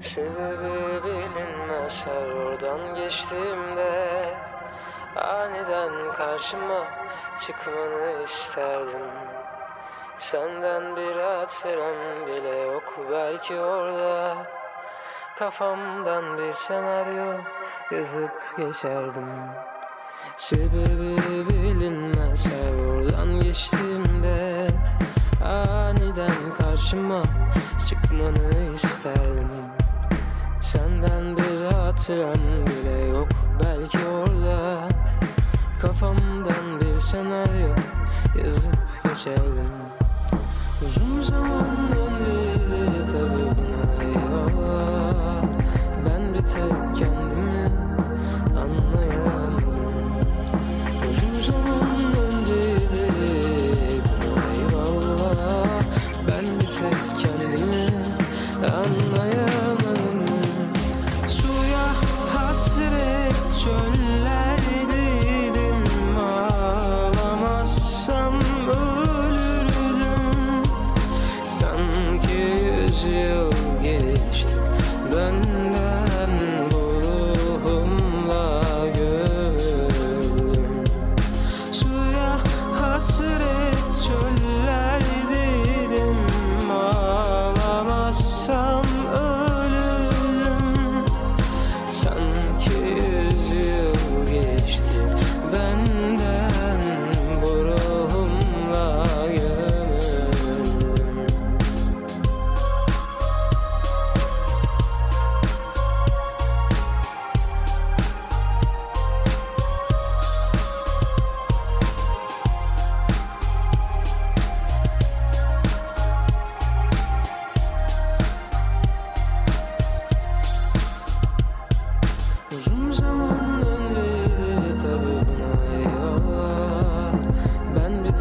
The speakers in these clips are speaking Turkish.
Sebebi bilinmez her oradan geçtiğimde Aniden karşıma çıkmanı isterdim. Senden bir hatıram bile yok belki orada. Kafamdan bir senaryo yazıp geçerdim. Sebebi bilinmez her oradan geçtiğimde Aniden karşıma çıkmanı isterdim Senden bir hatıram bile yok belki orada. Kafamdan bir senaryo yazıp geçerdim. Uzun zamandan beri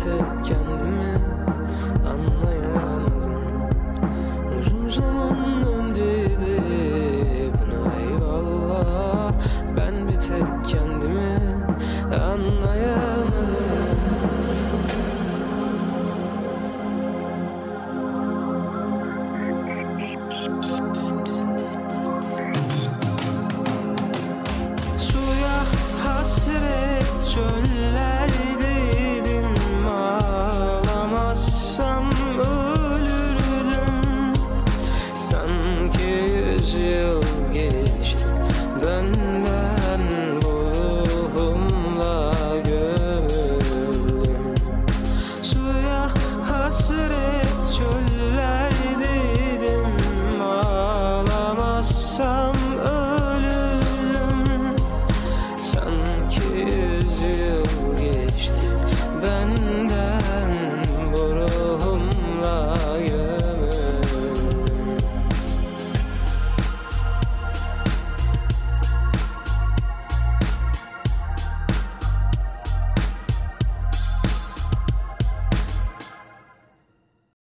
sen kendime.